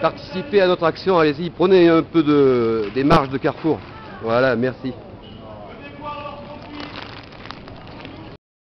Participez à notre action, allez-y, prenez un peu de, des marges de Carrefour. Voilà, merci.